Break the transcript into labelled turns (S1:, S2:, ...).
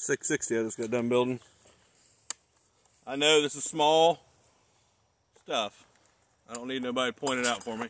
S1: 660 I just got done building. I know this is small stuff. I don't need nobody pointing it out for me.